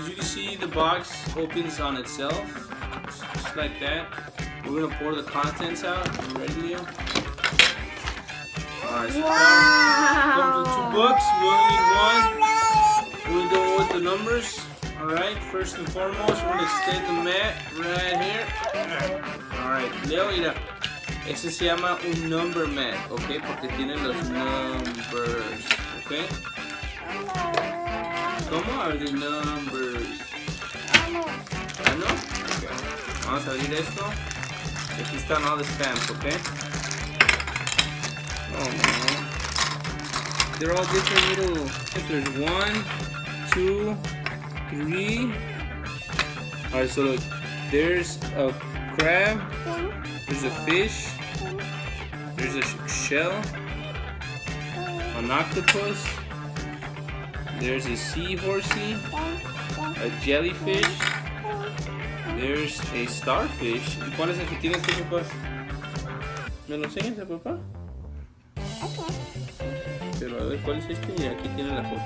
as you can see, the box opens on itself, just like that. We're gonna pour the contents out. You ready, Leo? Alright, so comes with two books. We only need one. We're gonna go with the numbers. Alright, first and foremost, we're gonna extend the mat right here. Alright, Leo, mira. Ese se llama un number mat, ¿ok? Porque tiene los numbers, ¿ok? ¿Cómo are the numbers? ¿Ah, no? Ok. Vamos a abrir esto. Aquí están all the stamps, ¿ok? Oh no. They're all different little. If there's one, two, three. Alright, so look. There's a crab. There's a fish. There's a shell. An octopus. There's a seahorsey. A jellyfish. There's a starfish. ¿Y cuál es el que tienes tú, papás? ¿Me lo enseñas a papá? Pero a ver, ¿cuál es este? Mira, aquí tiene la foto.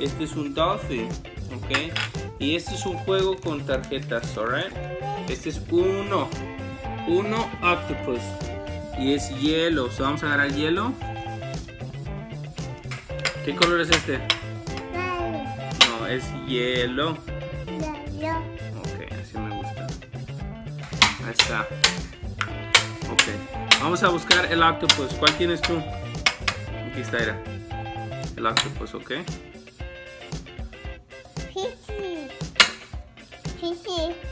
Este es un dolphin, ¿ok? Y este es un juego con tarjetas, ¿alright? Este es uno. Uno octopus. Y es hielo. So, vamos a agarrar hielo. ¿Qué color es este? No, es hielo. Ok, así me gusta. Ahí está. Ok. Vamos a buscar el octopus. ¿Cuál tienes tú? Aquí está, era. El octopus, ok.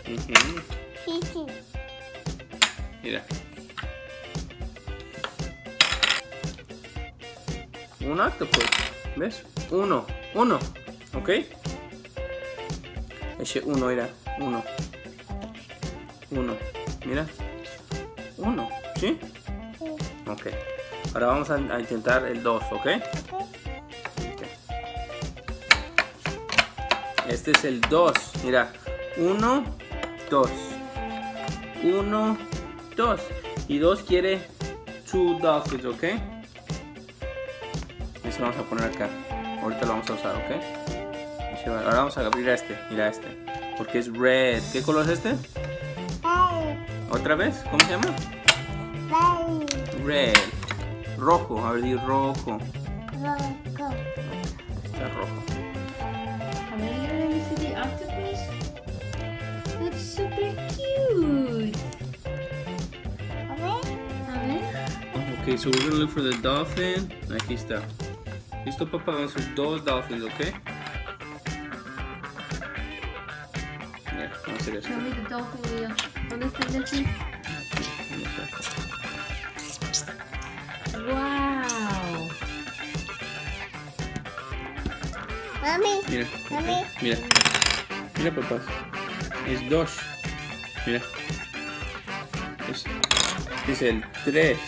Ujú. Mira. Un octopus. ¿Ves? Uno. Uno. ¿Ok? Ese uno, mira. Uno. Uno. Mira. Uno. ¿Sí? Ok. Ahora vamos a, intentar el 2, ¿ok? Este es el 2. Mira. 1, 2. 1, 2. Y 2 quiere 2 dolphins, ¿ok? Lo vamos a poner acá. Ahorita lo vamos a usar, ¿ok? Ahora vamos a abrir este. Mira este. Porque es red. ¿Qué color es este? ¿Otra vez? ¿Cómo se llama? Red. Rojo. A ver, di rojo. Está rojo. A ver, the octopus. That's super cute. A ver. Ok, so we're gonna look for the dolphin. Aquí está. Listo, papá. Vamos a hacer dos dolphins, ¿ok? Ya, vamos a hacer esto. ¿Dónde está el delfín? Wow. Mira, ok, mira. Mira, papá. Es dos. Mira. Es, es el tres.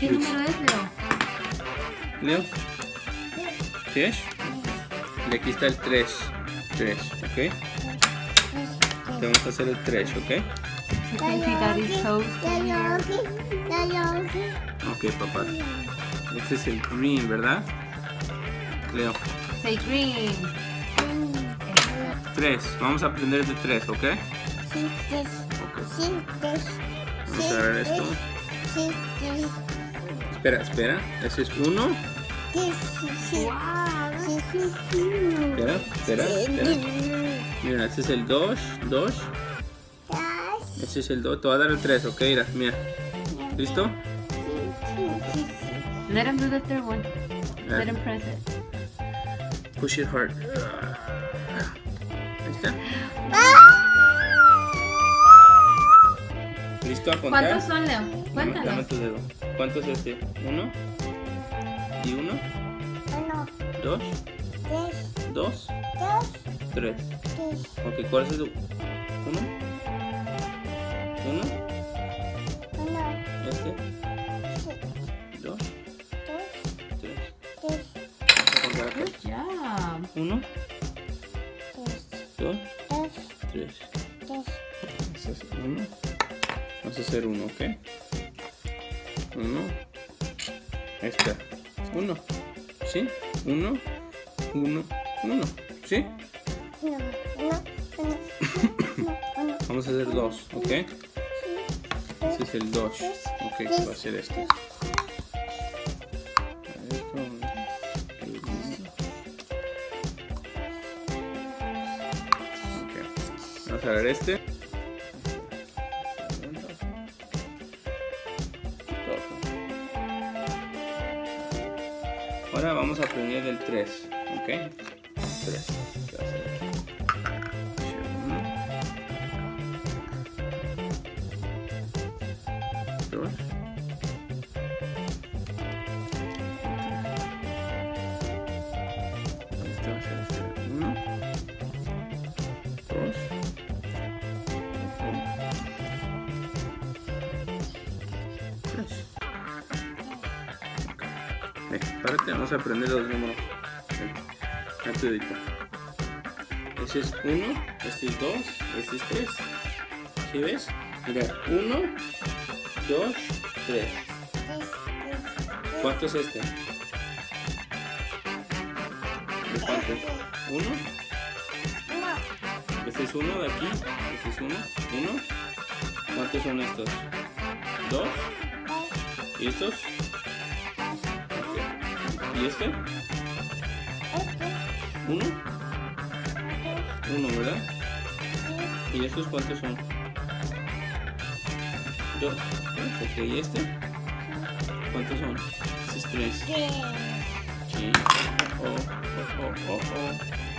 ¿Qué número es, Leo? Leo. ¿Qué es? Y aquí está el 3. 3, ¿ok? Te vamos a hacer el 3, ¿ok? Ok, papá. Este es el green, ¿verdad? Leo. Say green. 3. Vamos a aprender de 3, ¿ok? Vamos a agarrar esto. Espera, espera. Ese es 1. Wow, that's so cute. Espera, espera, espera. Mira, este es el 2. 2. Este es el 2. Te voy a dar el 3, ¿ok? Mira, mira. ¿Listo? Let him do the third one. Let him press it. Push it hard. Ahí está. ¿Listo a contar? ¿Cuántos son, Leo? Dame- Dame Cuéntanos. tu dedo. ¿Cuántos es este? ¿Uno? ¿Y uno? ¿Dos? ¿Dos? ¿Tres? Ok, ¿cuál es el? ¿Uno? ¿Uno? ¿Este? ¿Dos? ¿Tres? Vamos a contar acá. Good job. ¿Uno? ¿Dos? ¿Tres? Vamos a hacer uno. Vamos a hacer uno, ¿ok? Uno. Ahí está. Uno. ¿Sí? Uno. Uno. Uno. ¿Sí? Uno, uno, uno, uno, uno. Vamos a hacer dos, ¿ok? Sí. Ese es el dos. Ok, Tres, va a ser este. tres. Esto, el uno. Ok. Vamos a ver este. Ahora vamos a aprender el 3, ¿ok? 3. ¿Qué va Ve, párate, vamos a aprender los números. Ven, Rapidito. Ese es 1, este es 2, este es 3. ¿Sí ves? Mira, 1, 2, 3. Tres, tres, tres. ¿Cuánto es este? ¿De cuánto? ¿1? Uno, Este es 1 de aquí. Este es 1. 1. ¿Cuántos son estos? 2. dos, ¿Y estos? Dos. ¿Y este? Este, 1. dos, 1, ¿verdad? sí, ¿Y estos cuántos son? 2. Ok, ¿y este? ¿Cuántos son? Este es 3. tres. Sí. Oh, oh, oh, oh, oh.